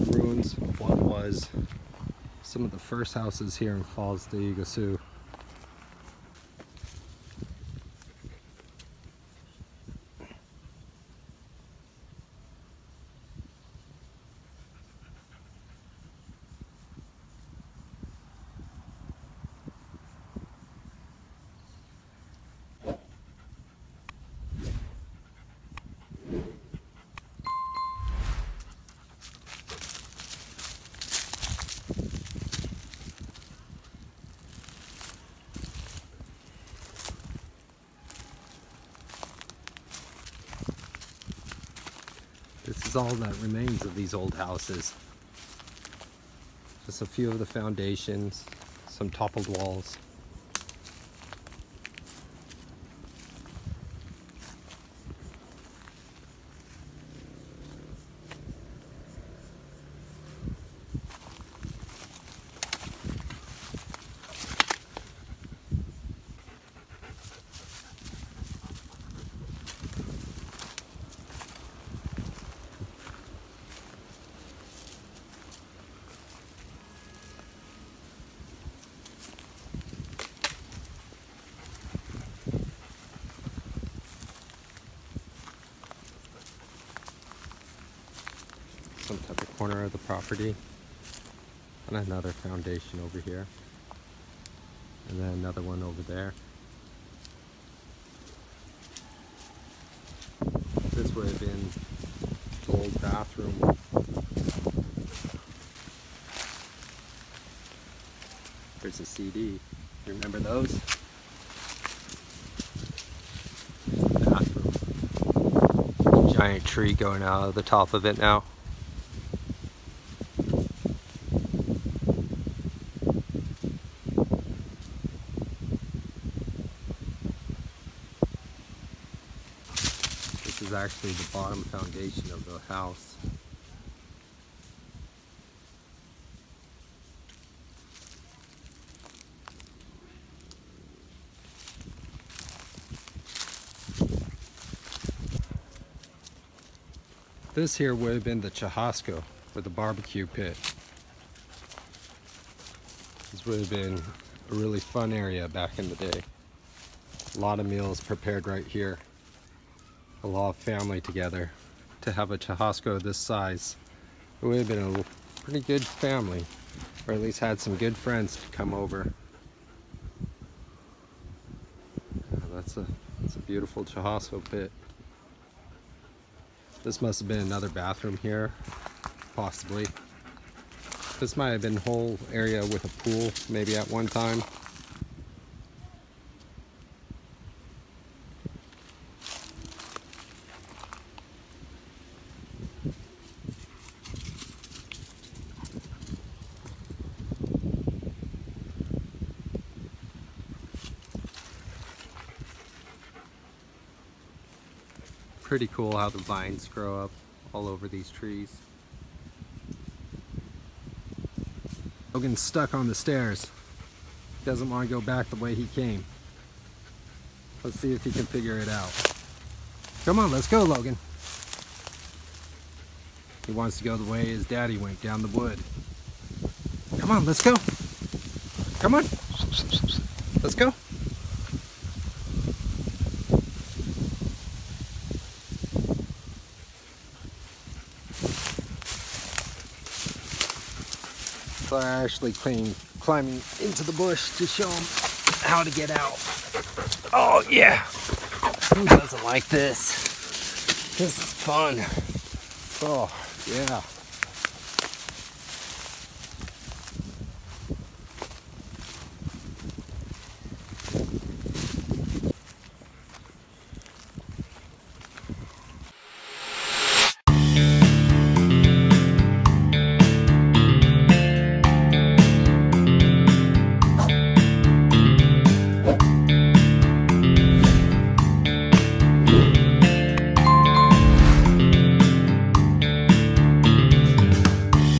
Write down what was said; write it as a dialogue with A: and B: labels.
A: shows what was some of the first houses here in Foz do Iguaçu. This is all that remains of these old houses. Just a few of the foundations, some toppled walls. Some type of corner of the property. And another foundation over here. And then another one over there. This would have been the old bathroom. There's a CD you remember those? Giant tree going out of the top of it now This is actually the bottom foundation of the house. This here would have been the churrasco, or the barbecue pit. This would have been a really fun area back in the day. A lot of meals prepared right here a lot of family together to have a Churrasco this size. It would have been a pretty good family, or at least had some good friends to come over. Yeah, that's a that's a beautiful Churrasco pit. This must have been another bathroom here, possibly. This might have been whole area with a pool, maybe at one time. Pretty cool how the vines grow up all over these trees. Logan's stuck on the stairs. Doesn't want to go back the way he came. Let's see if he can figure it out. Come on, let's go, Logan. He wants to go the way his daddy went down the wood. Come on, let's go. Come on. Let's go. So I actually came climbing into the bush to show him how to get out. Oh yeah! Who doesn't like this? This is fun. Oh yeah.